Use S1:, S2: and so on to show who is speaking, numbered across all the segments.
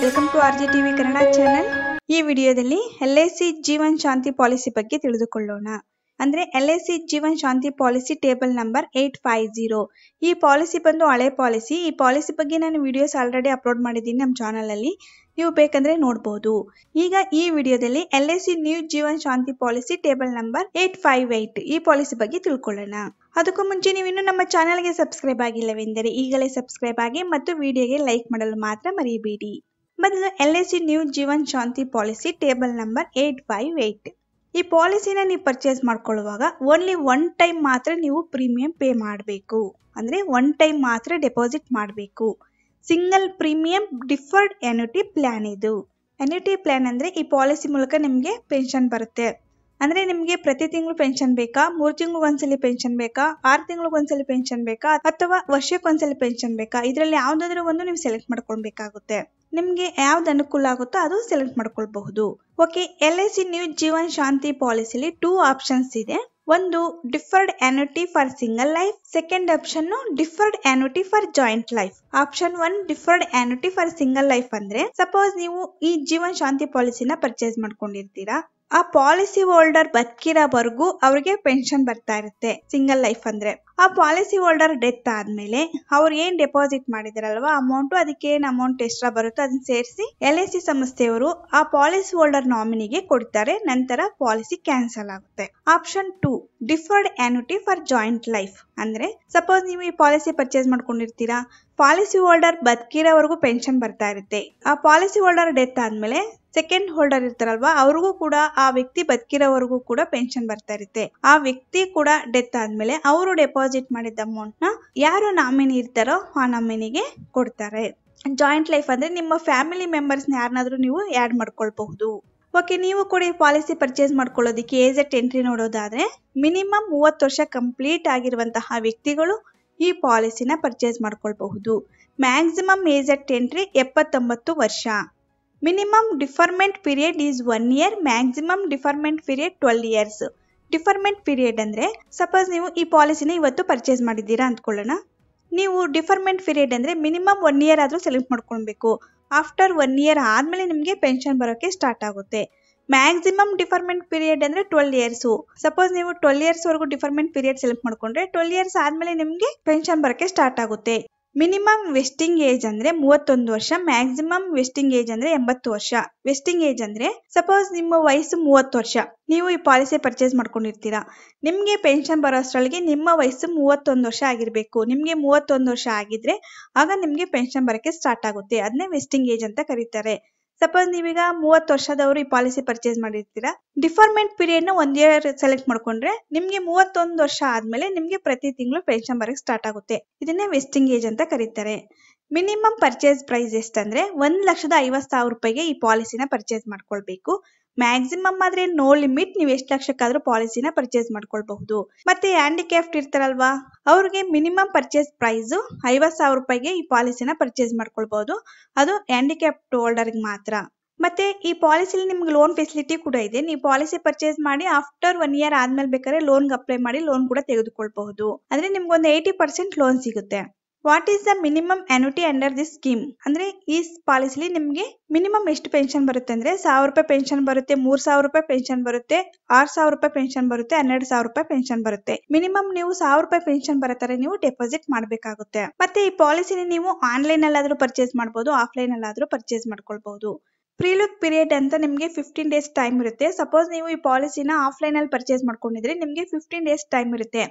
S1: Welcome to R G TV Kannada channel ಈ ವಿಡಿಯೋದಲ್ಲಿ L I C Jeevan Shanti policy ಬಗ್ಗೆ ತಿಳಿದುಕೊಳ್ಳೋಣ. ಅಂದ್ರೆ L I C Jeevan Shanti policy table number eight five zero. ಈ policy ಬಂದು ಹಳೆ policy. ಈ ಪಾಲಿಸಿ ಬಗ್ಗೆ ನಾನು ವಿಡಿಯೋಸ್ ಆಲ್ರೆಡಿ ಅಪ್ಲೋಡ್ ಮಾಡಿದ್ದೀನಿ ನಮ್ಮ ಚಾನಲ್ ಅಲ್ಲಿ. ನೀವು ಬೇಕಂದ್ರೆ ನೋಡಬಹುದು ಈಗ ಈ ವಿಡಿಯೋದಲ್ಲಿ L I C new Jeevan Shanti policy table number eight five eight ಈ ಪಾಲಿಸಿ ಬಗ್ಗೆ ತಿಳ್ಕೊಳ್ಳೋಣ. ಅದಕ್ಕೂ ಮುಂಚೆ ನೀವು ಇನ್ನೂ ನಮ್ಮ ಚಾನಲ್ಗೆ ಸಬ್ಸ್ಕ್ರೈಬ್ ಆಗಿಲ್ಲವೆಂದರೆ ಈಗಲೇ ಸಬ್ಸ್ಕ್ರೈಬ್ ಆಗಿ ಮತ್ತು ವಿಡಿಯೋಗೆ ಲೈಕ್ ಮಾಡಲು ಮಾತ್ರ ಮರೆಯಬೇಡಿ ಮೊದಲು L I C new Jeevan Shanti policy table number eight five eight ಈ ಪಾಲಿಸಿನ ನೀವು ಪರ್ಚೇಸ್ ಮಾಡ್ಕೊಳ್ಳುವಾಗ ಓನ್ಲಿ ಒನ್ ಟೈಮ್ ಮಾತ್ರ ನೀವು ಪ್ರೀಮಿಯಂ ಪೇ ಮಾಡಬೇಕು. ಅಂದ್ರೆ ಒನ್ ಟೈಮ್ ಮಾತ್ರ ಡೆಪಾಸಿಟ್ ಮಾಡಬೇಕು. Single premium deferred annuity plan ಇದು. ಎನ್ಯುಟಿ ಪ್ಲಾನ್ ಅಂದ್ರೆ ಈ ಪಾಲಿಸಿ ಮೂಲಕ ನಿಮಗೆ ಪೆನ್ಷನ್ ಬರುತ್ತೆ. ಅಂದ್ರೆ ನಿಮಗೆ ಪ್ರತಿ ತಿಂಗಳು ಪೆನ್ಷನ್ ಬೇಕಾ? ಮೂರು ತಿಂಗಳು ಒಂದ್ಸಲಿ ಪೆನ್ಷನ್ ಬೇಕಾ? ಆರು ತಿಂಗಳು ಒಂದ್ಸಲಿ ಪೆನ್ಷನ್ ಬೇಕಾ? ಅಥವಾ ವರ್ಷಕ್ಕೊಂದ್ಸಲಿ ಪೆನ್ಷನ್ ಬೇಕಾ? ಇದರಲ್ಲಿ ಯಾವ್ದಾದ್ರು ಒಂದು ನೀವು ಸೆಲೆಕ್ಟ್ ಮಾಡ್ಕೊಳ್ಬೇಕಾಗುತ್ತೆ. ನಿಮ್ಗೆ ಯಾವ್ದು ಅನುಕೂಲ ಆಗುತ್ತೋ ಅದು ಸೆಲೆಕ್ಟ್ ಮಾಡ್ಕೊಳ್ಬಹುದು. Okay L I C new Jeevan Shanti ಪಾಲಿಸಿಲಿ two options ಇದೆ. ಒಂದು deferred annuity for single life second option deferred annuity for joint life option one deferred annuity for single life ಅಂದ್ರೆ ಸಪೋಸ್ ನೀವು ಈ ಜೀವನ್ ಶಾಂತಿ ಪಾಲಿಸಿನ ಪರ್ಚೇಸ್ ಮಾಡ್ಕೊಂಡಿರ್ತೀರಾ. ಆ policy holder ಬದುಕಿರೋವರೆಗೂ ಅವ್ರಿಗೆ pension ಬರ್ತಾ ಇರುತ್ತೆ. Single life ಅಂದ್ರೆ. ಆ ಪಾಲಿಸಿ ಹೋಲ್ಡರ್ ಡೆತ್ ಆದ್ಮೇಲೆ ಅವ್ರು ಏನ್ ಡೆಪಾಸಿಟ್ ಮಾಡಿದಾರಲ್ವಾ ಅಮೌಂಟ್ ಅದಕ್ಕೆ ಏನ್ ಅಮೌಂಟ್ ಎಕ್ಸ್ಟ್ರಾ ಬರುತ್ತೋ ಅದನ್ನ ಸೇರಿಸಿ ಎಲ್ ಐ ಸಿ ಸಂಸ್ಥೆಯವರು ಆ ಪಾಲಿಸಿ ಹೋಲ್ಡರ್ ನಾಮಿನಿಗೆ ಕೊಡ್ತಾರೆ, ನಂತರ ಪಾಲಿಸಿ ಕ್ಯಾನ್ಸಲ್ ಆಗುತ್ತೆ. Option two deferred annuity for joint life ಅಂದ್ರೆ ಸಪೋಸ್ ನೀವು ಈ ಪಾಲಿಸಿ ಪರ್ಚೇಸ್ ಮಾಡ್ಕೊಂಡಿರ್ತೀರಾ ಪಾಲಿಸಿ ಹೋಲ್ಡರ್ ಬದುಕಿರೋವರೆಗೂ ಪೆನ್ಷನ್ ಬರ್ತಾ ಇರುತ್ತೆ. ಆ ಪಾಲಿಸಿ ಹೋಲ್ಡರ್ ಡೆತ್ ಆದ್ಮೇಲೆ ಸೆಕೆಂಡ್ ಹೋಲ್ಡರ್ ಇರ್ತಾರಲ್ವಾ, ಅವ್ರಿಗೂ ಕೂಡ ಆ ವ್ಯಕ್ತಿ ಬದುಕಿರೋವರೆಗೂ ಕೂಡ ಪೆನ್ಷನ್ ಬರ್ತಾ ಇರುತ್ತೆ. ಆ ವ್ಯಕ್ತಿ ಕೂಡ ಡೆತ್ ಆದ್ಮೇಲೆ ಅವರು ಡೆಪಾಸಿಟ್ ಮಾಡಿದ ಅಮೌಂಟ್ನ ಯಾರು ನಾಮಿನಿ ಇರ್ತಾರೋ ಆ ನಾಮಿನಿಗೆ ಕೊಡ್ತಾರೆ. ಜಾಯಿಂಟ್ ಲೈಫ್ ಅಂದ್ರೆ ನಿಮ್ಮ ಫ್ಯಾಮಿಲಿ ಮೆಂಬರ್ಸ್ ಯಾರನ್ನಾದ್ರೂ ನೀವು ಆಡ್ ಮಾಡ್ಕೊಳ್ಬಹುದು. ಓಕೆ ನೀವು ಕೂಡ ಈ ಪಾಲಿಸಿ ಪರ್ಚೇಸ್ ಮಾಡ್ಕೊಳ್ಳೋದಕ್ಕೆ ಏಜ್ ಎಟ್ ಎಂಟ್ರಿ ನೋಡೋದಾದ್ರೆ ಮಿನಿಮಮ್ ಮೂವತ್ತು ವರ್ಷ ಕಂಪ್ಲೀಟ್ ಆಗಿರುವಂತಹ ವ್ಯಕ್ತಿಗಳು ಈ ಪಾಲಿಸಿನ ಪರ್ಚೇಸ್ ಮಾಡ್ಕೊಳ್ಬಹುದು. ಮ್ಯಾಕ್ಸಿಮಮ್ ಏಜ್ ಎಟ್ ಎಂಟ್ರಿ ಎಪ್ಪತ್ತೊಂಬತ್ತು ವರ್ಷ. Minimum deferment period is one year maximum deferment period twelve years deferment period ಅಂದ್ರೆ ಸಪೋಸ್ ನೀವು ಈ ಪಾಲಿಸಿನ ಇವತ್ತು ಪರ್ಚೇಸ್ ಮಾಡಿದ್ದೀರಾ ಅಂದ್ಕೊಳ್ಳೋಣ. ನೀವು ಡಿಫರ್ಮೆಂಟ್ ಪೀರಿಯಡ್ ಅಂದ್ರೆ ಮಿನಿಮಮ್ ಒನ್ ಇಯರ್ ಆದ್ರೂ ಸೆಲೆಕ್ಟ್ ಮಾಡ್ಕೊಳ್ಬೇಕು. ಆಫ್ಟರ್ ಒನ್ ಇಯರ್ ಆದ್ಮೇಲೆ ನಿಮಗೆ ಪೆನ್ಷನ್ ಬರೋಕ್ಕೆ ಸ್ಟಾರ್ಟ್ ಆಗುತ್ತೆ. ಮ್ಯಾಕ್ಸಿಮಮ್ ಡಿಫರ್ಮೆಂಟ್ ಪೀರಿಯಡ್ ಅಂದ್ರೆ ಟ್ವೆಲ್ ಇಯರ್ಸ್. ಸಪೋಸ್ ನೀವು ಟ್ವೆಲ್ ಇಯರ್ಸ್ ವರೆಗೂ ಡಿಫರ್ಮೆಂಟ್ ಪೀರಿಯಡ್ ಸೆಲೆಕ್ಟ್ ಮಾಡ್ಕೊಂಡ್ರೆ ಟ್ವೆಲ್ ಇಯರ್ಸ್ ಆದ್ಮೇಲೆ ನಿಮಗೆ ಪೆನ್ಷನ್ ಬರೋಕ್ಕೆ ಸ್ಟಾರ್ಟ್ ಆಗುತ್ತೆ. ಮಿನಿಮಮ್ ವೆಸ್ಟಿಂಗ್ ಏಜ್ ಅಂದ್ರೆ ಮೂವತ್ತೊಂದು ವರ್ಷ ಮ್ಯಾಕ್ಸಿಮಮ್ ವೆಸ್ಟಿಂಗ್ ಏಜ್ ಅಂದ್ರೆ ಎಂಬತ್ತು ವರ್ಷ. ವೆಸ್ಟಿಂಗ್ ಏಜ್ ಅಂದ್ರೆ ಸಪೋಸ್ ನಿಮ್ಮ ವಯಸ್ಸು ಮೂವತ್ತು ವರ್ಷ. ನೀವು ಈ ಪಾಲಿಸಿ ಪರ್ಚೇಸ್ ಮಾಡ್ಕೊಂಡಿರ್ತೀರಾ. ನಿಮ್ಗೆ ಪೆನ್ಷನ್ ಬರೋ ಅಷ್ಟರೊಳಗೆ ನಿಮ್ಮ ವಯಸ್ಸು ಮೂವತ್ತೊಂದು ವರ್ಷ ಆಗಿರ್ಬೇಕು. ನಿಮ್ಗೆ ಮೂವತ್ತೊಂದು ವರ್ಷ ಆಗಿದ್ರೆ ಆಗ ನಿಮ್ಗೆ ಪೆನ್ಷನ್ ಬರಕ್ಕೆ ಸ್ಟಾರ್ಟ್ ಆಗುತ್ತೆ. ಅದನ್ನೇ ವೆಸ್ಟಿಂಗ್ ಏಜ್ ಅಂತ ಕರೀತಾರೆ. ಸಪೋಸ್ ನೀವೀಗ ಮೂವತ್ತು ವರ್ಷದವರು ಈ ಪಾಲಿಸಿ ಪರ್ಚೇಸ್ ಮಾಡಿರ್ತೀರಾ, ಡಿಫರ್ಮೆಂಟ್ ಪೀರಿಯಡ್ನ ಒಂದ್ ಇಯರ್ ಸೆಲೆಕ್ಟ್ ಮಾಡ್ಕೊಂಡ್ರೆ ನಿಮ್ಗೆ ಮೂವತ್ತೊಂದು ವರ್ಷ ಆದ್ಮೇಲೆ ನಿಮ್ಗೆ ಪ್ರತಿ ತಿಂಗಳು ಪೆನ್ಷನ್ ಬರಕ್ ಸ್ಟಾರ್ಟ್ ಆಗುತ್ತೆ. ಇದನ್ನೇ ವೆಸ್ಟಿಂಗ್ ಏಜ್ ಅಂತ ಕರೀತಾರೆ. ಮಿನಿಮಮ್ ಪರ್ಚೇಸ್ ಪ್ರೈಸ್ ಎಷ್ಟಂದ್ರೆ ಒಂದ್ ಲಕ್ಷದ ಐವತ್ ಸಾವಿರ ರೂಪಾಯಿಗೆ ಈ ಪಾಲಿಸಿನ ಪರ್ಚೇಸ್ ಮಾಡ್ಕೊಳ್ಬೇಕು. ಮ್ಯಾಕ್ಸಿಮಮ್ ಆದ್ರೆ ನೋ ಲಿಮಿಟ್ ನೀವು ಎಷ್ಟು ಲಕ್ಷಕ್ಕಾದ್ರೂ ಪಾಲಿಸಿನ ಪರ್ಚೇಸ್ ಮಾಡ್ಕೊಳ್ಬಹುದು. ಮತ್ತೆ ಹ್ಯಾಂಡಿಕ್ಯಾಫ್ಟ್ ಇರ್ತಾರಲ್ವಾ, ಅವ್ರಿಗೆ ಮಿನಿಮಮ್ ಪರ್ಚೇಸ್ ಪ್ರೈಸ್ ಐವತ್ ಸಾವಿರ ರೂಪಾಯಿಗೆ ಈ ಪಾಲಿಸಿನ ಪರ್ಚೇಸ್ ಮಾಡ್ಕೊಳ್ಬಹುದು. ಅದು ಹ್ಯಾಂಡಿಕ್ಯಾಪ್ಟ್ ಹೋಲ್ಡರ್ಗೆ ಮಾತ್ರ. ಮತ್ತೆ ಈ ಪಾಲಿಸಿಲಿ ನಿಮ್ಗೆ ಲೋನ್ ಫೆಸಿಲಿಟಿ ಕೂಡ ಇದೆ. ನೀವು ಪಾಲಿಸಿ ಪರ್ಚೇಸ್ ಮಾಡಿ ಆಫ್ಟರ್ ಒನ್ ಇಯರ್ ಆದ್ಮೇಲೆ ಬೇಕಾದ್ರೆ ಲೋನ್ಗೆ ಅಪ್ಲೈ ಮಾಡಿ ಲೋನ್ ಕೂಡ ತೆಗೆದುಕೊಳ್ಬಹುದು. ಅಂದ್ರೆ ನಿಮ್ಗೆ ಒಂದು ಏಯ್ಟಿ ಪರ್ಸೆಂಟ್ ಲೋನ್ ಸಿಗುತ್ತೆ. What is the minimum annuity under this scheme ಅಂದ್ರೆ ಈ ಪಾಲಿಸಿಲಿ ನಿಮ್ಗೆ ಮಿನಿಮಮ್ ಎಷ್ಟು ಪೆನ್ಷನ್ ಬರುತ್ತೆ ಅಂದ್ರೆ ಸಾವಿರ ರೂಪಾಯಿ ಪೆನ್ಷನ್ ಬರುತ್ತೆ, ಮೂರ್ ಸಾವಿರ ರೂಪಾಯಿ ಪೆನ್ಷನ್ ಬರುತ್ತೆ, ಆರ್ ಸಾವಿರ ರೂಪಾಯಿ ಪೆನ್ಷನ್ ಬರುತ್ತೆ, ಹನ್ನೆರಡು ಸಾವಿರ ರೂಪಾಯಿ ಪೆನ್ಷನ್ ಬರುತ್ತೆ. ಮಿನಿಮಮ್ ನೀವು ಸಾವಿರ ರೂಪಾಯಿ ಪೆನ್ಷನ್ ಬರೋ ತರ ನೀವು ಡೆಪಾಸಿಟ್ ಮಾಡಬೇಕಾಗುತ್ತೆ. ಮತ್ತೆ ಈ ಪಾಲಿಸಿನ ನೀವು ಆನ್ಲೈನ್ ಅಲ್ಲಾದ್ರೂ ಪರ್ಚೇಸ್ ಮಾಡಬಹುದು ಆಫ್ಲೈನ್ ಅಲ್ಲಾದ್ರೂ ಪರ್ಚೇಸ್ ಮಾಡ್ಕೊಳ್ಬಹುದು ಪ್ರೀಲುಕ್ ಪೀರಿಯಡ್ ಅಂತ ನಿಮಗೆ ಫಿಫ್ಟೀನ್ ಡೇಸ್ ಟೈಮ್ ಇರುತ್ತೆ. ಸಪೋಸ್ ನೀವು ಈ ಪಾಲಿಸಿನ ಆಫ್ಲೈನ್ ಅಲ್ಲಿ ಪರ್ಚೇಸ್ ಮಾಡ್ಕೊಂಡಿದ್ರೆ, ನಿಮಗೆ ಫಿಫ್ಟೀನ್ ಡೇಸ್ ಟೈಮ್ ಇರುತ್ತೆ.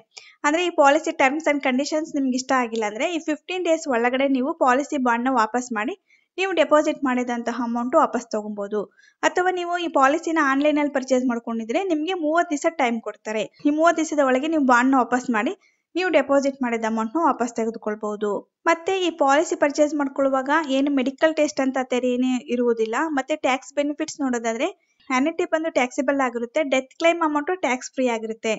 S1: ಅಂದ್ರೆ ಈ ಪಾಲಿಸಿ ಟರ್ಮ್ಸ್ ಅಂಡ್ ಕಂಡೀಷನ್ಸ್ ನಿಮ್ಗೆ ಇಷ್ಟ ಆಗಿಲ್ಲ ಅಂದ್ರೆ ಈ ಫಿಫ್ಟೀನ್ ಡೇಸ್ ಒಳಗಡೆ ನೀವು ಪಾಲಿಸಿ ಬಾಂಡ್ನ ವಾಪಸ್ ಮಾಡಿ, ನೀವು ಡೆಪಾಸಿಟ್ ಮಾಡಿದಂತಹ ಅಮೌಂಟ್ ವಾಪಸ್ ತಗೊಬಹುದು ಅಥವಾ ನೀವು ಈ ಪಾಲಿಸಿನ ಆನ್ಲೈನ್ ಅಲ್ಲಿ ಪರ್ಚೇಸ್ ಮಾಡ್ಕೊಂಡಿದ್ರೆ ನಿಮಗೆ ಮೂವತ್ತು ದಿವಸ ಟೈಮ್ ಕೊಡ್ತಾರೆ. ಈ ಮೂವತ್ತು ದಿವಸದ ಒಳಗೆ ನೀವು ಬಾಂಡ್ನ ವಾಪಸ್ ಮಾಡಿ ನೀವು ಡೆಪಾಸಿಟ್ ಮಾಡಿದ ಅಮೌಂಟ್ನ ವಾಪಸ್ ತೆಗೆದುಕೊಳ್ಬಹುದು. ಮತ್ತೆ ಈ ಪಾಲಿಸಿ ಪರ್ಚೇಸ್ ಮಾಡ್ಕೊಳ್ಳುವಾಗ ಏನು ಮೆಡಿಕಲ್ ಟೆಸ್ಟ್ ಅಂತ ಏನೇ ಇರುವುದಿಲ್ಲ. ಮತ್ತೆ ಟ್ಯಾಕ್ಸ್ ಬೆನಿಫಿಟ್ಸ್ ನೋಡೋದಾದ್ರೆ ಹ್ಯಾನಿಟಿ ಬಂದು ಟ್ಯಾಕ್ಸಿಬಲ್ ಆಗಿರುತ್ತೆ death claim amount tax free ಆಗಿರುತ್ತೆ.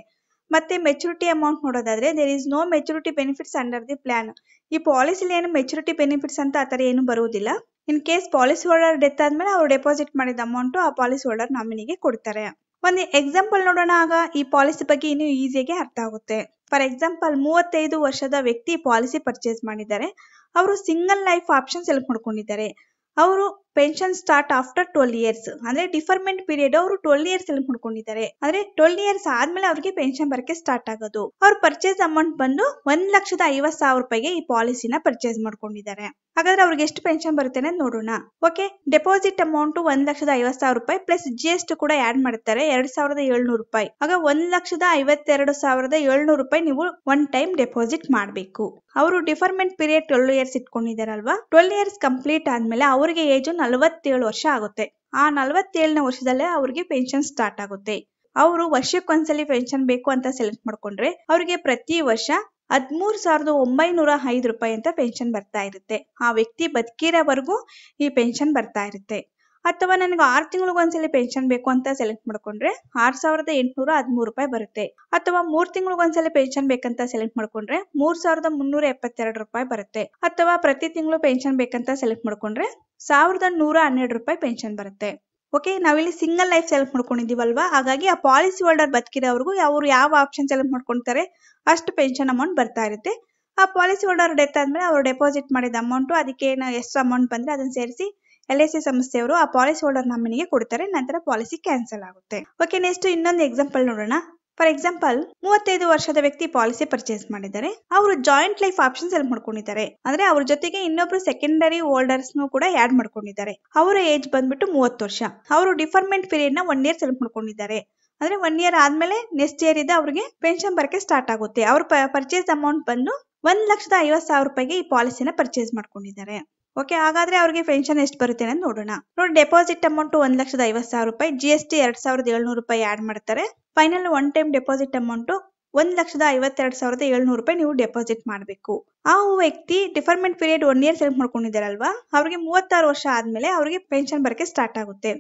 S1: ಮತ್ತೆ ಮೆಚುರಿಟಿ ಅಮೌಂಟ್ ನೋಡೋದಾದ್ರೆ there is no maturity benefits under the plan ಈ ಪಾಲಿಸಿಲಿ ಏನು ಮೆಚುರಿಟಿ ಬೆನಿಫಿಟ್ಸ್ ಅಂತ ಆತರ ಏನು ಬರುವುದಿಲ್ಲ. In case policy holder death ಆದ್ಮೇಲೆ ಅವ್ರು ಡೆಪಾಸಿಟ್ ಮಾಡಿದ ಅಮೌಂಟ್ ಆ ಪಾಲಿಸಿ ಹೋಲ್ಡರ್ ನಾಮಿನಿಗೆ ಕೊಡ್ತಾರೆ. ಒಂದು ಎಕ್ಸಾಂಪಲ್ ನೋಡೋಣ ಆಗ ಈ ಪಾಲಿಸಿ ಬಗ್ಗೆ ಇನ್ನು ಈಸಿಯಾಗಿ ಅರ್ಥ ಆಗುತ್ತೆ. ಫಾರ್ ಎಕ್ಸಾಂಪಲ್ ಮೂವತ್ತೈದು ವರ್ಷದ ವ್ಯಕ್ತಿ ಪಾಲಿಸಿ ಪರ್ಚೇಸ್ ಮಾಡಿದ್ದಾರೆ. ಅವರು ಸಿಂಗಲ್ ಲೈಫ್ ಆಪ್ಷನ್ ಸೆಲೆಕ್ಟ್ ಮಾಡ್ಕೊಂಡಿದ್ದಾರೆ ಅವರು pension start after twelve years ಅಂದ್ರೆ ಡಿಫರ್ಮೆಂಟ್ ಪೀರಿಯಡ್ ಅವರು ಟ್ವೆಲ್ ಇಯರ್ಸ್ ಅಲ್ಲಿ ಮಾಡ್ಕೊಂಡಿದ್ದಾರೆ ಅಂದ್ರೆ ಟ್ವೆಲ್ ಇಯರ್ಸ್ ಆದ್ಮೇಲೆ ಅವ್ರಿಗೆ ಪೆನ್ಷನ್ ಬರಕ್ಕೆ ಸ್ಟಾರ್ಟ್ ಆಗೋದು. ಅವ್ರ ಪರ್ಚೇಸ್ ಅಮೌಂಟ್ ಬಂದು ಒಂದ್ ಲಕ್ಷದ ಐವತ್ ಸಾವಿರ ರೂಪಾಯಿಗೆ ಈ ಪಾಲಿಸಿನ ಪರ್ಚೇಸ್ ಮಾಡ್ಕೊಂಡಿದ್ದಾರೆ. ಹಾಗಾದ್ರೆ ಅವ್ರಿಗೆ ಎಷ್ಟು ಪೆನ್ಷನ್ ಬರುತ್ತೆ ಅಂತ ನೋಡೋಣ. ಓಕೆ ಡೆಪಾಸಿಟ್ ಅಮೌಂಟ್ ಒಂದ್ ಲಕ್ಷದ ಐವತ್ ಸಾವಿರ ರೂಪಾಯಿ ಪ್ಲಸ್ ಜಿ ಎಸ್ ಟಿ ಕೂಡ ಆಡ್ ಮಾಡ್ತಾರೆ. ಎರಡ್ ಸಾವಿರದ ಏಳ್ನೂರು ರೂಪಾಯಿ. ಆಗ ಒಂದ್ ಲಕ್ಷದ ಐವತ್ತೆರಡು ಸಾವಿರದ ಏಳ್ನೂರು ರೂಪಾಯಿ ನೀವು ಒನ್ ಟೈಮ್ ಡೆಪಾಸಿಟ್ ಮಾಡಬೇಕು. ಅವರು ಡಿಫರ್ಮೆಂಟ್ ಪೀರಿಯಡ್ ಟ್ವೆಲ್ ಇಯರ್ಸ್ ಇಟ್ಕೊಂಡಿದಾರಲ್ವಾ ಟ್ವೆಲ್ ಇಯರ್ಸ್ ಕಂಪ್ಲೀಟ್ ಆದ್ಮೇಲೆ ಅವರಿಗೆ ಏಜ್ ನಲವತ್ತೇಳು ವರ್ಷ ಆಗುತ್ತೆ. ಆ ನಲವತ್ತೇಳನೇ ವರ್ಷದಲ್ಲೇ ಅವ್ರಿಗೆ ಪೆನ್ಷನ್ ಸ್ಟಾರ್ಟ್ ಆಗುತ್ತೆ. ಅವರು ವರ್ಷಕ್ಕೊಂದ್ಸಲಿ ಪೆನ್ಷನ್ ಬೇಕು ಅಂತ ಸೆಲೆಕ್ಟ್ ಮಾಡ್ಕೊಂಡ್ರೆ ಅವರಿಗೆ ಪ್ರತಿ ವರ್ಷ ಹದ್ಮೂರ್ ಸಾವಿರದ ಒಂಬೈನೂರ ಐದು ರೂಪಾಯಿ ಅಂತ ಪೆನ್ಷನ್ ಬರ್ತಾ ಇರುತ್ತೆ. ಆ ವ್ಯಕ್ತಿ ಬದುಕಿರೋವರೆಗೂ ಈ ಪೆನ್ಷನ್ ಬರ್ತಾ ಇರುತ್ತೆ. ಅಥವಾ ನನಗೆ ಆರು ತಿಂಗಳಿಗೊಂದ್ಸಲಿ ಪೆನ್ಷನ್ ಬೇಕು ಅಂತ ಸೆಲೆಕ್ಟ್ ಮಾಡ್ಕೊಂಡ್ರೆ ಆರ್ ಸಾವಿರದ ಎಂಟುನೂರ ಹದಿಮೂರು ರೂಪಾಯಿ ಬರುತ್ತೆ. ಅಥವಾ ಮೂರ್ ತಿಂಗಳಿಗೊಂದ್ಸಲಿ ಪೆನ್ಷನ್ ಬೇಕಂತ ಸೆಲೆಕ್ಟ್ ಮಾಡ್ಕೊಂಡ್ರೆ ಮೂರ್ ಸಾವಿರದ ಮುನ್ನೂರ ಎಪ್ಪತ್ತೆರಡು ರೂಪಾಯಿ ಬರುತ್ತೆ. ಅಥವಾ ಪ್ರತಿ ತಿಂಗಳು ಪೆನ್ಷನ್ ಬೇಕಂತ ಸೆಲೆಕ್ಟ್ ಮಾಡ್ಕೊಂಡ್ರೆ ಸಾವಿರದ ನೂರ ಹನ್ನೆರಡು ರೂಪಾಯಿ ಪೆನ್ಷನ್ ಬರುತ್ತೆ. ಓಕೆ ನಾವಿಲ್ಲಿ ಸಿಂಗಲ್ ಲೈಫ್ ಸೆಲೆಕ್ಟ್ ಮಾಡ್ಕೊಂಡಿದೀವಲ್ವಾ ಹಾಗಾಗಿ ಆ ಪಾಲಿಸಿ ಹೋಲ್ಡರ್ ಬದುಕಿದವ್ರಿಗೂ ಅವರು ಯಾವ ಆಪ್ಷನ್ ಸೆಲೆಕ್ಟ್ ಮಾಡ್ಕೊಂತಾರೆ ಅಷ್ಟು ಪೆನ್ಷನ್ ಅಮೌಂಟ್ ಬರ್ತಾ ಇರುತ್ತೆ. ಆ ಪಾಲಿಸಿ ಹೋಲ್ಡರ್ ಡೆತ್ ಆದ್ಮೇಲೆ ಅವರು ಡೆಪಾಸಿಟ್ ಮಾಡಿದ ಅಮೌಂಟ್ ಅದಕ್ಕೆ ಎಷ್ಟು ಅಮೌಂಟ್ ಬಂದ್ರೆ ಅದನ್ನ ಸೇರಿಸಿ ಎಲ್ ಐ ಸಿ ಸಂಸ್ಥೆಯವರು ಆ ಪಾಲಿಸಿ ಹೋಲ್ಡರ್ ನಾಮಿನಿಗೆ ಕೊಡ್ತಾರೆ, ನಂತರ ಪಾಲಿಸಿ ಕ್ಯಾನ್ಸಲ್ ಆಗುತ್ತೆ. ಓಕೆ ನೆಕ್ಸ್ಟ್ ಇನ್ನೊಂದು ಎಕ್ಸಾಂಪಲ್ ನೋಡೋಣ. ಫಾರ್ ಎಕ್ಸಾಂಪಲ್ ಮೂವತ್ತೈದು ವರ್ಷದ ವ್ಯಕ್ತಿ ಪಾಲಿಸಿ ಪರ್ಚೇಸ್ ಮಾಡಿದ್ದಾರೆ. ಅವರು ಜಾಯಿಂಟ್ ಲೈಫ್ ಆಪ್ಷನ್ ಸೆಲೆಕ್ಟ್ ಮಾಡ್ಕೊಂಡಿದ್ದಾರೆ. ಅಂದ್ರೆ ಅವ್ರ ಜೊತೆಗೆ ಇನ್ನೊಬ್ರು ಸೆಕೆಂಡರಿ ಹೋಲ್ಡರ್ಸ್ ಕೂಡ ಆಡ್ ಮಾಡ್ಕೊಂಡಿದ್ದಾರೆ. ಅವರ ಏಜ್ ಬಂದ್ಬಿಟ್ಟು ಮೂವತ್ತು ವರ್ಷ. ಅವರು ಡಿಫರ್ಮೆಂಟ್ ಪೀರಿಯಡ್ನ ಒನ್ ಇಯರ್ ಸೆಲೆಕ್ಟ್ ಮಾಡ್ಕೊಂಡಿದ್ದಾರೆ. ಅಂದ್ರೆ ಒನ್ ಇಯರ್ ಆದ್ಮೇಲೆ ನೆಕ್ಸ್ಟ್ ಇಯರ್ ಇದೆ ಅವ್ರಿಗೆ ಪೆನ್ಷನ್ ಬರಕ್ಕೆ ಸ್ಟಾರ್ಟ್ ಆಗುತ್ತೆ. ಅವ್ರ ಪರ್ಚೇಸ್ ಅಮೌಂಟ್ ಬಂದು ಒಂದ್ ಲಕ್ಷದ ಐವತ್ ಸಾವಿರ ರೂಪಾಯಿಗೆ ಈ ಪಾಲಿಸಿನ ಪರ್ಚೇಸ್ ಮಾಡ್ಕೊಂಡಿದ್ದಾರೆ. ಓಕೆ ಹಾಗಾದ್ರೆ ಅವ್ರಿಗೆ ಪೆನ್ಷನ್ ಎಷ್ಟು ಬರುತ್ತೆ ಅಂತ ನೋಡೋಣ. ನೋಡಿ ಡೆಪಾಸಿಟ್ ಅಮೌಂಟ್ ಒಂದ್ ಲಕ್ಷದ ಐವತ್ ಸಾವಿರ ರೂಪಾಯಿ ಜಿ ಎಸ್ ಟಿ ಎರಡ್ ಸಾವಿರದ ಏಳ್ನೂರು ರೂಪಾಯಿ ಆಡ್ ಮಾಡ್ತಾರೆ. Final one time deposit amount ಒಂದ್ ಲಕ್ಷದ ಐವತ್ತೆರಡು ಸಾವಿರದ ಏಳ್ನೂರು ರೂಪಾಯಿ ನೀವು ಡೆಪಾಸಿಟ್ ಮಾಡಬೇಕು. ಆ ವ್ಯಕ್ತಿ deferment period one year select ಮಾಡ್ಕೊಂಡಿದ್ದಾರಲ್ವಾ? ಅವ್ರಿಗೆ ಮೂವತ್ತಾರು ವರ್ಷ ಆದ್ಮೇಲೆ ಅವ್ರಿಗೆ ಪೆನ್ಷನ್ ಬರಕ್ಕೆ ಸ್ಟಾರ್ಟ್ ಆಗುತ್ತೆ.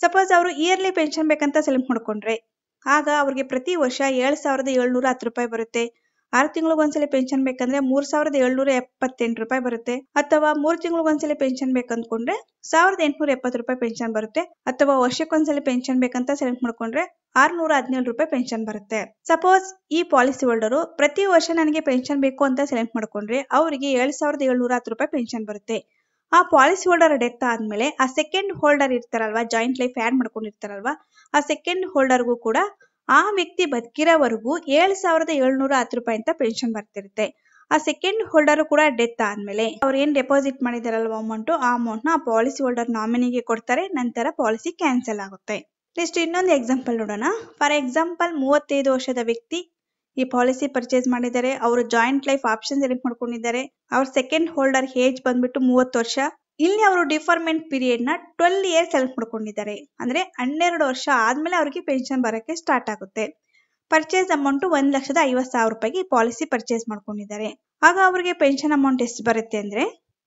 S1: ಸಪೋಸ್ ಅವರು ಇಯರ್ಲಿ ಪೆನ್ಷನ್ ಬೇಕಂತ ಸೆಲೆಕ್ಟ್ ಮಾಡ್ಕೊಂಡ್ರೆ, ಆಗ ಅವ್ರಿಗೆ ಪ್ರತಿ ವರ್ಷ ಏಳ್ ಸಾವಿರದ ಏಳ್ನೂರ ಹತ್ತು ರೂಪಾಯಿ ಬರುತ್ತೆ. ಆರು ಒಂದ್ಸಲ ಪೆನ್ಷನ್ ಬೇಕಂದ್ರೆ ಮೂರ್ ಸಾವಿರದ ಏಳ್ನೂರ ಎಪ್ಪತ್ತೆಂಟು ರೂಪಾಯಿ ಬರುತ್ತೆ. ಅಥವಾ ಮೂರ್ ತಿಂಗಳಿಗೊಂದ್ಸಲಿ ಪೆನ್ಷನ್ ಬೇಕಂದ್ಕೊಂಡ್ರೆ ಸಾವಿರದ ಎಂಟುನೂರ ಎಪ್ಪತ್ತು ರೂಪಾಯಿ ಪೆನ್ಷನ್ ಬರುತ್ತೆ. ಅಥವಾ ವರ್ಷಕ್ಕೊಂದ್ಸಲಿ ಪೆನ್ಷನ್ ಬೇಕಂತ ಸೆಲೆಕ್ಟ್ ಮಾಡ್ಕೊಂಡ್ರೆ ಆರ್ನೂರ ಹದಿನೇಳು ರೂಪಾಯಿ ಪೆನ್ಷನ್ ಬರುತ್ತೆ. ಸಪೋಸ್ ಈ ಪಾಲಿಸಿ ಹೋಲ್ಡರು ಪ್ರತಿ ವರ್ಷ ನನಗೆ ಪೆನ್ಷನ್ ಬೇಕು ಅಂತ ಸೆಲೆಕ್ಟ್ ಮಾಡ್ಕೊಂಡ್ರೆ ಅವರಿಗೆ ಏಳ್ ಸಾವಿರದ ಏಳ್ನೂರ ಹತ್ತು ರೂಪಾಯಿ ಪೆನ್ಷನ್ ಬರುತ್ತೆ. ಆ ಪಾಲಿಸಿ ಹೋಲ್ಡರ್ ಡೆತ್ ಆದ್ಮೇಲೆ ಆ ಸೆಕೆಂಡ್ ಹೋಲ್ಡರ್ ಇರ್ತಾರಲ್ವಾ ಜಾಯಿಂಟ್ ಲೈಫ್ ಆಡ್ ಮಾಡ್ಕೊಂಡಿರ್ತಾರಲ್ವಾ, ಆ ಸೆಕೆಂಡ್ ಹೋಲ್ಡರ್ಗೂ ಕೂಡ ಆ ವ್ಯಕ್ತಿ ಬದುಕಿರೋವರೆಗೂ ಏಳು ಸಾವಿರದ ಏಳ್ನೂರ ಹತ್ತು ರೂಪಾಯಿ ಅಂತ ಪೆನ್ಷನ್ ಬರ್ತಿರುತ್ತೆ. ಆ ಸೆಕೆಂಡ್ ಹೋಲ್ಡರ್ ಕೂಡ ಡೆತ್ ಆದ್ಮೇಲೆ. ಅವ್ರು ಏನ್ ಡೆಪಾಸಿಟ್ ಮಾಡಿದಾರಲ್ವ ಅಮೌಂಟ್ ಆ ಅಮೌಂಟ್ನ ಪಾಲಿಸಿ ಹೋಲ್ಡರ್ ನಾಮಿನಿಗೆ ಕೊಡ್ತಾರೆ, ನಂತರ ಪಾಲಿಸಿ ಕ್ಯಾನ್ಸಲ್ ಆಗುತ್ತೆ. ನೆಕ್ಸ್ಟ್ ಇನ್ನೊಂದು ಎಕ್ಸಾಂಪಲ್ ನೋಡೋಣ. ಫಾರ್ ಎಕ್ಸಾಂಪಲ್ ಮೂವತ್ತೈದು ವರ್ಷದ ವ್ಯಕ್ತಿ ಈ ಪಾಲಿಸಿ ಪರ್ಚೇಸ್ ಮಾಡಿದ್ದಾರೆ, ಅವರು ಜಾಯಿಂಟ್ ಲೈಫ್ ಆಪ್ಷನ್ ಸೆಲೆಕ್ಟ್ ಮಾಡ್ಕೊಂಡಿದ್ದಾರೆ, ಅವ್ರ ಸೆಕೆಂಡ್ ಹೋಲ್ಡರ್ ಏಜ್ ಬಂದ್ಬಿಟ್ಟು ಮೂವತ್ತು ವರ್ಷ. ಇಲ್ಲಿ ಅವರು ಡಿಫರ್ಮೆಂಟ್ ಪೀರಿಯಡ್ನ ಟ್ವೆಲ್ ಇಯರ್ಸ್ ಸೆಲೆಕ್ಟ್ ಮಾಡ್ಕೊಂಡಿದ್ದಾರೆ ಅಂದ್ರೆ ಹನ್ನೆರಡು ವರ್ಷ ಆದ್ಮೇಲೆ ಅವರಿಗೆ ಪೆನ್ಷನ್ ಬರಕ್ಕೆ ಸ್ಟಾರ್ಟ್ ಆಗುತ್ತೆ. ಪರ್ಚೇಸ್ ಅಮೌಂಟ್ ಒಂದ್ ಲಕ್ಷದ ಐವತ್ ಸಾವಿರ ರೂಪಾಯಿಗೆ ಪಾಲಿಸಿ ಪರ್ಚೇಸ್ ಮಾಡ್ಕೊಂಡಿದ್ದಾರೆ. ಆಗ ಅವರಿಗೆ ಪೆನ್ಷನ್ ಅಮೌಂಟ್ ಎಷ್ಟು ಬರುತ್ತೆ ಅಂದ್ರೆ,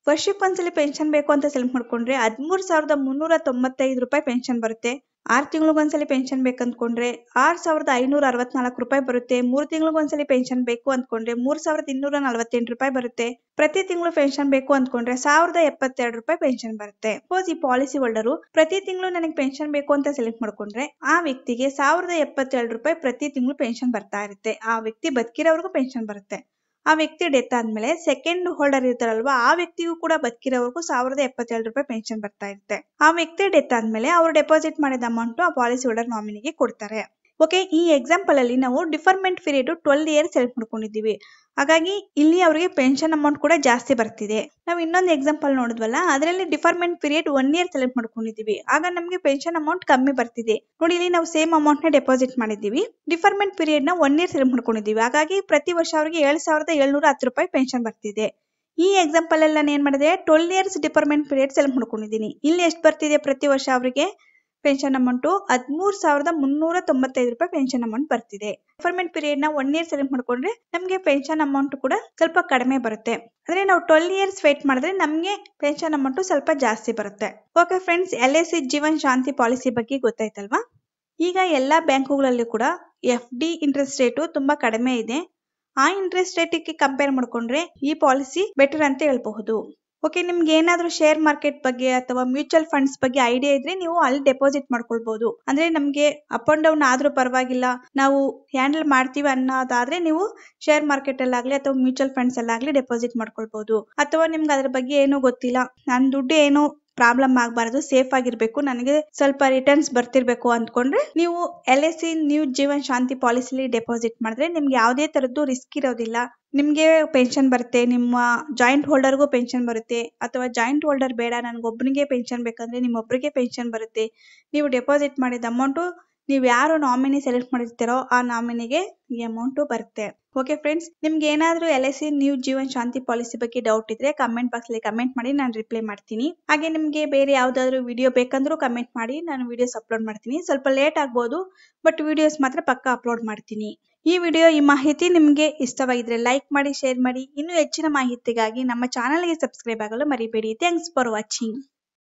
S1: ವರ್ಷಕ್ಕೊಂದ್ಸಲಿ ಪೆನ್ಷನ್ ಬೇಕು ಅಂತ ಸೆಲೆಕ್ಟ್ ಮಾಡ್ಕೊಂಡ್ರೆ ಹದಿಮೂರ್ ಸಾವಿರದ ಮುನ್ನೂರ ತೊಂಬತ್ತೈದು ರೂಪಾಯಿ ಪೆನ್ಷನ್ ಬರುತ್ತೆ. ಆರ್ ತಿಂಗಳಿಗೊಂದ್ಸಲಿ ಪೆನ್ಷನ್ ಬೇಕಂದ್ಕೊಂಡ್ರೆ ಆರ್ ಸಾವಿರದ ಐನೂರ ಅರವತ್ನಾಲ್ಕು ರೂಪಾಯಿ ಬರುತ್ತೆ, ಮೂರ್ ತಿಂಗಳಿಗೊಂದ್ಸಲಿ ಪೆನ್ಷನ್ ಬೇಕು ಅಂದ್ಕೊಂಡ್ರೆ ಮೂರ್ ಸಾವಿರದ ಇನ್ನೂರ ನಲವತ್ತೆಂಟು ರೂಪಾಯಿ ಬರುತ್ತೆ, ಪ್ರತಿ ತಿಂಗಳು ಪೆನ್ಷನ್ ಬೇಕು ಅಂದ್ಕೊಂಡ್ರೆ ಸಾವಿರದ ಎಪ್ಪತ್ತೆರಡು ರೂಪಾಯಿ ಪೆನ್ಷನ್ ಬರುತ್ತೆ. ಸಪೋಸ್ ಈ ಪಾಲಿಸಿ ಹೋಲ್ಡರು ಪ್ರತಿ ತಿಂಗಳು ನನಗೆ ಪೆನ್ಷನ್ ಬೇಕು ಅಂತ ಸೆಲೆಕ್ಟ್ ಮಾಡ್ಕೊಂಡ್ರೆ ಆ ವ್ಯಕ್ತಿಗೆ ಸಾವಿರದ ಎಪ್ಪತ್ತೆರಡು ರೂಪಾಯಿ ಪ್ರತಿ ತಿಂಗಳು ಪೆನ್ಷನ್ ಬರ್ತಾ ಇರುತ್ತೆ, ಆ ವ್ಯಕ್ತಿ ಬದುಕಿರೋವರೆಗೂ ಪೆನ್ಷನ್ ಬರುತ್ತೆ. ಆ ವ್ಯಕ್ತಿ ಡೆತ್ ಆದ್ಮೇಲೆ ಸೆಕೆಂಡ್ ಹೋಲ್ಡರ್ ಇರ್ತಾರಲ್ವಾ, ಆ ವ್ಯಕ್ತಿಗೂ ಕೂಡ ಬದುಕಿರೋವರೆಗೂ ಸಾವಿರದ ಎಪ್ಪತ್ತೇಳು ರೂಪಾಯಿ ಪೆನ್ಷನ್ ಬರ್ತಾ ಇರುತ್ತೆ. ಆ ವ್ಯಕ್ತಿ ಡೆತ್ ಆದ್ಮೇಲೆ ಅವ್ರು ಡೆಪಾಸಿಟ್ ಮಾಡಿದ ಅಮೌಂಟ್ ಆ ಪಾಲಿಸಿ ಹೋಲ್ಡರ್ ನಾಮಿನಿಗೆ ಕೊಡ್ತಾರೆ. ಓಕೆ ಈ ಎಕ್ಸಾಂಪಲ್ ಅಲ್ಲಿ ನಾವು deferment period twelve years select ಮಾಡ್ಕೊಂಡಿದ್ದೀವಿ. ಹಾಗಾಗಿ ಇಲ್ಲಿ ಅವರಿಗೆ ಪೆನ್ಷನ್ ಅಮೌಂಟ್ ಕೂಡ ಜಾಸ್ತಿ ಬರ್ತಿದೆ. ನಾವು ಇನ್ನೊಂದು ಎಕ್ಸಾಂಪಲ್ ನೋಡಿದ್ವಲ್ಲ, ಅದರಲ್ಲಿ deferment period one year select ಮಾಡ್ಕೊಂಡಿದ್ದೀವಿ. ಆಗ ನಮಗೆ ಪೆನ್ಷನ್ ಅಮೌಂಟ್ ಕಮ್ಮಿ ಬರ್ತಿದೆ. ನೋಡಿ, ಇಲ್ಲಿ ನಾವು ಸೇಮ್ ಅಮೌಂಟ್ನ ಡೆಪಾಸಿಟ್ ಮಾಡಿದ್ದೀವಿ. ಡಿಫರ್ಮೆಂಟ್ ಪೀರಿಯಡ್ನ ಒನ್ ಇಯರ್ ಸೆಲೆಕ್ಟ್ ಮಾಡ್ಕೊಂಡಿದ್ದೀವಿ. ಹಾಗಾಗಿ ಪ್ರತಿ ವರ್ಷ ಅವರಿಗೆ ಏಳ್ ಸಾವಿರದ ಏಳ್ನೂರ ಹತ್ತು ರೂಪಾಯಿ ಪೆನ್ಷನ್ ಬರ್ತಿದೆ. ಈ ಎಕ್ಸಾಂಪಲ್ ಎಲ್ಲ ನಾನು ಏನ್ ಮಾಡಿದೆ? Twelve years deferment period select ಮಾಡ್ಕೊಂಡಿದ್ದೀನಿ. ಇಲ್ಲಿ ಎಷ್ಟು ಬರ್ತಿದೆ ಪ್ರತಿ ವರ್ಷ ಅವರಿಗೆ? ಪೆನ್ಷನ್ ಅಮೌಂಟ್ ಹದಿಮೂರ್ ಸಾವಿರದ ಮುನ್ನೂರ ತೊಂಬತ್ತೈದು ರೂಪಾಯಿ ಪೆನ್ಷನ್ ಅಮೌಂಟ್ ಬರ್ತಿದೆ. ಡಿಫರ್ಮೆಂಟ್ ಪೀರಿಯಡ್ನ ಒನ್ ಇಯರ್ ಸೆಲೆಕ್ಟ್ ಮಾಡ್ಕೊಂಡ್ರೆ ನಮಗೆ ಪೆನ್ಷನ್ ಅಮೌಂಟ್ ಕೂಡ ಸ್ವಲ್ಪ ಕಡಿಮೆ ಬರುತ್ತೆ. ಅಂದ್ರೆ ನಾವು ಟ್ವೆಲ್ ಇಯರ್ಸ್ ವೇಟ್ ಮಾಡಿದ್ರೆ ನಮಗೆ ಪೆನ್ಷನ್ ಅಮೌಂಟ್ ಸ್ವಲ್ಪ ಜಾಸ್ತಿ ಬರುತ್ತೆ. Okay friends L I C Jeevan Shanti policy ಬಗ್ಗೆ ಗೊತ್ತಾಯ್ತಲ್ವಾ? ಈಗ ಎಲ್ಲಾ ಬ್ಯಾಂಕುಗಳಲ್ಲಿ ಕೂಡ ಎಫ್ ಡಿ ಇಂಟ್ರೆಸ್ಟ್ ರೇಟು ತುಂಬಾ ಕಡಿಮೆ ಇದೆ. ಆ ಇಂಟ್ರೆಸ್ಟ್ ರೇಟ್ ಕಂಪೇರ್ ಮಾಡ್ಕೊಂಡ್ರೆ ಈ ಪಾಲಿಸಿ ಬೆಟರ್ ಅಂತ ಹೇಳ್ಬಹುದು. ಓಕೆ ನಿಮ್ಗೆ ಏನಾದ್ರೂ ಶೇರ್ ಮಾರ್ಕೆಟ್ ಬಗ್ಗೆ ಅಥವಾ ಮ್ಯೂಚುವಲ್ ಫಂಡ್ಸ್ ಬಗ್ಗೆ ಐಡಿಯಾ ಇದ್ರೆ ನೀವು ಅಲ್ಲಿ ಡೆಪಾಸಿಟ್ ಮಾಡ್ಕೊಳ್ಬಹುದು ಅಂದ್ರೆ ನಮ್ಗೆ ಅಪ್ ಅಂಡ್ ಡೌನ್ ಆದ್ರೂ ಪರವಾಗಿಲ್ಲ, ನಾವು ಹ್ಯಾಂಡಲ್ ಮಾಡ್ತೀವಿ ಅನ್ನೋದಾದ್ರೆ ನೀವು ಶೇರ್ ಮಾರ್ಕೆಟ್ ಅಲ್ಲಾಗ್ಲಿ ಅಥವಾ ಮ್ಯೂಚುವಲ್ ಫಂಡ್ಸ್ ಅಲ್ಲಾಗ್ಲಿ ಡೆಪಾಸಿಟ್ ಮಾಡ್ಕೊಳ್ಬಹುದು ಅಥವಾ ನಿಮ್ಗೆ ಅದ್ರ ಬಗ್ಗೆ ಏನೂ ಗೊತ್ತಿಲ್ಲ, ನನ್ ದುಡ್ಡು ಏನು ಪ್ರಾಬ್ಲಮ್ ಆಗಬಾರದು ಸೇಫ್ ಆಗಿರ್ಬೇಕು. ನನಗೆ ಸ್ವಲ್ಪ ರಿಟರ್ನ್ಸ್ ಬರ್ತಿರ್ಬೇಕು ಅಂದ್ಕೊಂಡ್ರೆ ನೀವು L I C new Jeevan Shanti ಪಾಲಿಸಿಲಿ deposit ಮಾಡಿದ್ರೆ ನಿಮ್ಗೆ ಯಾವುದೇ ತರದ್ದು ರಿಸ್ಕ್ ಇರೋದಿಲ್ಲ. ನಿಮ್ಗೆ ಪೆನ್ಷನ್ ಬರುತ್ತೆ, ನಿಮ್ಮ ಜಾಯಿಂಟ್ ಹೋಲ್ಡರ್ಗೂ ಪೆನ್ಷನ್ ಬರುತ್ತೆ, ಅಥವಾ ಜಾಯಿಂಟ್ ಹೋಲ್ಡರ್ ಬೇಡ ನನಗೊಬ್ಬನಿಗೆ ಪೆನ್ಷನ್ ಬೇಕಂದ್ರೆ ನಿಮ್ಮೊಬ್ಬರಿಗೆ ಪೆನ್ಷನ್ ಬರುತ್ತೆ. ನೀವು ಡೆಪಾಸಿಟ್ ಮಾಡಿದ ಅಮೌಂಟು ನೀವು ಯಾರು ನಾಮಿನಿ ಸೆಲೆಕ್ಟ್ ಮಾಡಿರ್ತೀರೋ ಆ ನಾಮಿನಿಗೆ ಈ ಅಮೌಂಟು ಬರುತ್ತೆ. ಓಕೆ ಫ್ರೆಂಡ್ಸ್ ನಿಮ್ಗೆ ಏನಾದರೂ L I C new Jeevan Shanti policy ಬಗ್ಗೆ ಡೌಟ್ ಇದ್ರೆ ಕಮೆಂಟ್ ಬಾಕ್ಸಲ್ಲಿ ಕಮೆಂಟ್ ಮಾಡಿ ನಾನು ರಿಪ್ಲೈ ಮಾಡ್ತೀನಿ. ಹಾಗೆ ನಿಮಗೆ ಬೇರೆ ಯಾವ್ದಾದ್ರು ವಿಡಿಯೋ ಬೇಕಂದ್ರೂ ಕಮೆಂಟ್ ಮಾಡಿ ನಾನು ವಿಡಿಯೋಸ್ ಅಪ್ಲೋಡ್ ಮಾಡ್ತೀನಿ. ಸ್ವಲ್ಪ ಲೇಟ್ ಆಗ್ಬೋದು ಬಟ್ ವಿಡಿಯೋಸ್ ಮಾತ್ರ ಪಕ್ಕ ಅಪ್ಲೋಡ್ ಮಾಡ್ತೀನಿ. ಈ ವಿಡಿಯೋ ಈ ಮಾಹಿತಿ ನಿಮಗೆ ಇಷ್ಟವಾಗಿದ್ರೆ ಲೈಕ್ ಮಾಡಿ ಶೇರ್ ಮಾಡಿ. ಇನ್ನೂ ಹೆಚ್ಚಿನ ಮಾಹಿತಿಗಾಗಿ ನಮ್ಮ ಚಾನಲ್ಗೆ ಸಬ್ಸ್ಕ್ರೈಬ್ ಆಗಲು ಮರಿಬೇಡಿ. Thanks for watching